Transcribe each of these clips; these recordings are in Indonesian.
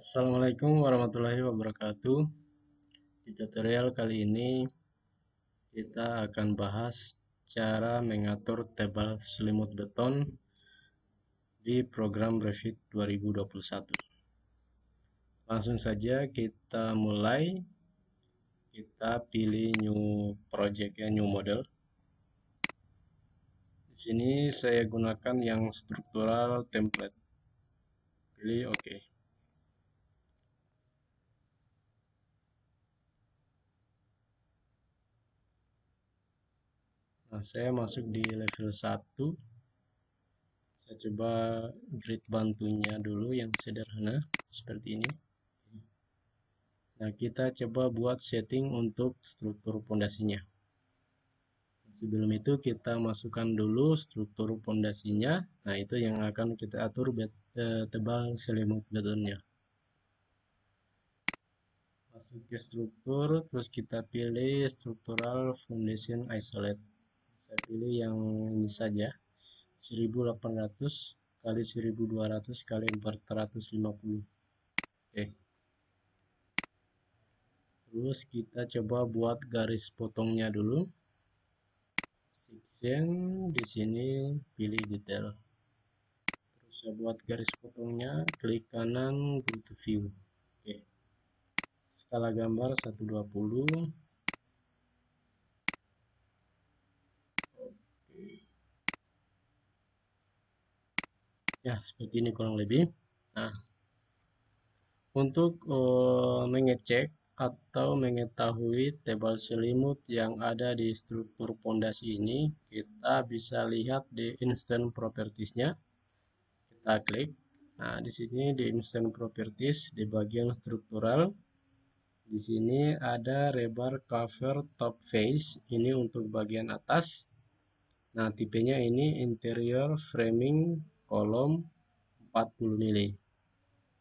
Assalamualaikum warahmatullahi wabarakatuh. Di tutorial kali ini kita akan bahas cara mengatur tebal selimut beton di program Revit 2021. Langsung saja kita mulai. Kita pilih new project ya, new model. Di sini saya gunakan yang struktural template. Pilih oke. Okay. Nah, saya masuk di level 1. Saya coba grid bantunya dulu yang sederhana seperti ini. Nah, kita coba buat setting untuk struktur pondasinya. Sebelum itu kita masukkan dulu struktur pondasinya. Nah, itu yang akan kita atur eh, tebal selimut betonnya. Masuk ke struktur, terus kita pilih struktural foundation isolate saya pilih yang ini saja. 1800 kali 1200 kali 450 oke. Terus kita coba buat garis potongnya dulu. Section di sini pilih detail. Terus saya buat garis potongnya klik kanan go to view. Oke. Skala gambar 120 ya seperti ini kurang lebih. Nah untuk uh, mengecek atau mengetahui tebal selimut yang ada di struktur pondasi ini kita bisa lihat di instant propertiesnya. Kita klik. Nah di sini di instant properties di bagian struktural di sini ada rebar cover top face. Ini untuk bagian atas. Nah tipenya ini interior framing kolom 40 mili.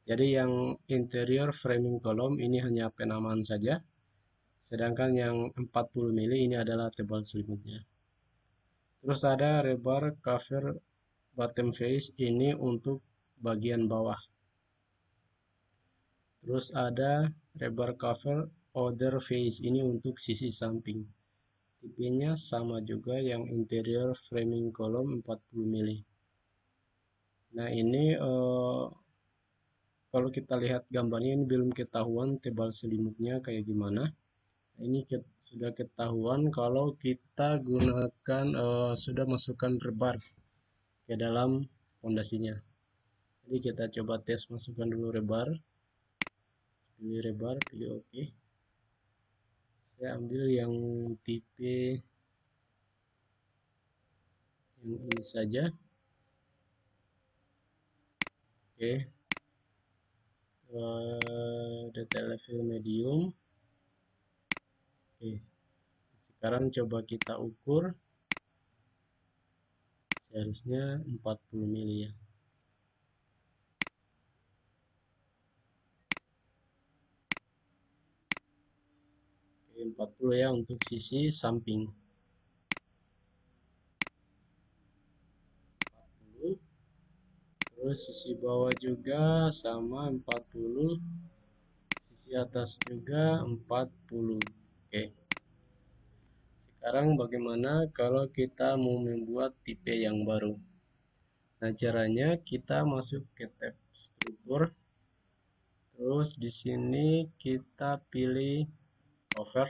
Jadi yang interior framing kolom ini hanya penamaan saja. Sedangkan yang 40 mili ini adalah tebal selimutnya. Terus ada rebar cover bottom face ini untuk bagian bawah. Terus ada rebar cover other face ini untuk sisi samping. Tipenya sama juga yang interior framing kolom 40 mili. Nah ini uh, kalau kita lihat gambarnya ini belum ketahuan tebal selimutnya kayak gimana. Ini sudah ketahuan kalau kita gunakan uh, sudah masukkan rebar ke dalam pondasinya. Jadi kita coba tes masukkan dulu rebar. Pilih rebar, pilih OK. Saya ambil yang tipe yang ini saja oke. Uh, detail level medium. Oke. Sekarang coba kita ukur. Seharusnya 40 mili ya. Oke, 40 ya untuk sisi samping terus sisi bawah juga sama 40 sisi atas juga 40 oke. Sekarang bagaimana kalau kita mau membuat tipe yang baru? Nah caranya kita masuk ke tab struktur. Terus di sini kita pilih cover.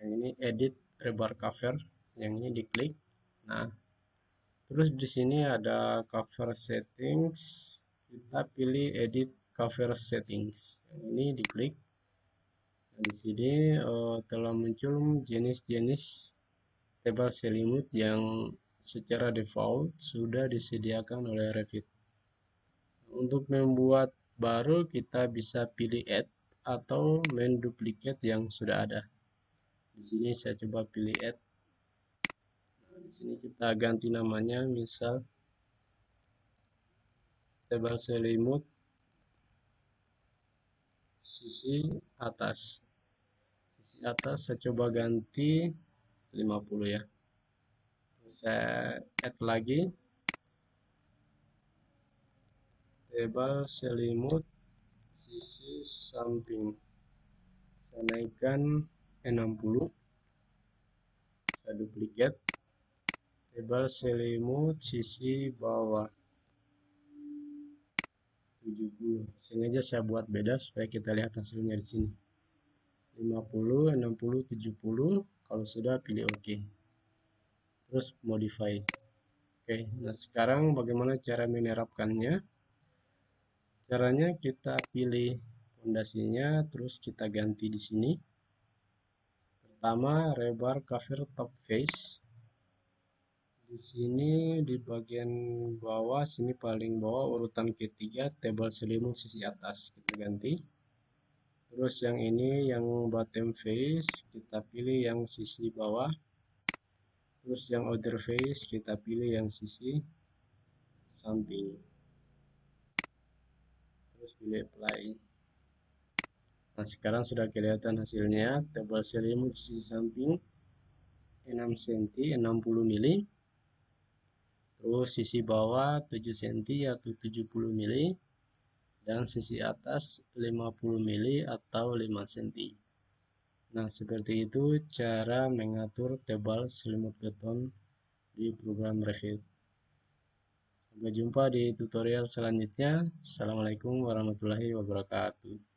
Yang ini edit rebar cover yang ini diklik. Nah terus di sini ada cover settings. Kita pilih edit cover settings. Yang ini diklik. Dan di sini uh, telah muncul jenis-jenis tebal selimut yang secara default sudah disediakan oleh Revit. Untuk membuat baru kita bisa pilih add atau menduplicate yang sudah ada. Di sini saya coba pilih add sini kita ganti namanya misal tebal selimut sisi atas. Sisi atas saya coba ganti 50 ya. Saya add lagi. Tebal selimut sisi samping. Saya naikkan 60 saya duplikat tebal selimut sisi bawah. 70 sengaja saya buat beda supaya kita lihat hasilnya di sini. 50 60 70 kalau sudah pilih OK. Terus modify. Oke nah sekarang bagaimana cara menerapkannya? Caranya kita pilih fondasinya terus kita ganti di sini. Pertama rebar cover top face di sini di bagian bawah sini paling bawah urutan ketiga tebal selimut sisi atas kita ganti. Terus yang ini yang bottom face kita pilih yang sisi bawah. Terus yang outer face kita pilih yang sisi samping. Terus pilih apply. Nah sekarang sudah kelihatan hasilnya. Tebal selimut sisi samping 6 cm 60 mm terus sisi bawah 7 cm atau 70 mili dan sisi atas 50 mili atau 5 cm nah seperti itu cara mengatur tebal selimut beton di program Revit. Sampai jumpa di tutorial selanjutnya. Assalamualaikum warahmatullahi wabarakatuh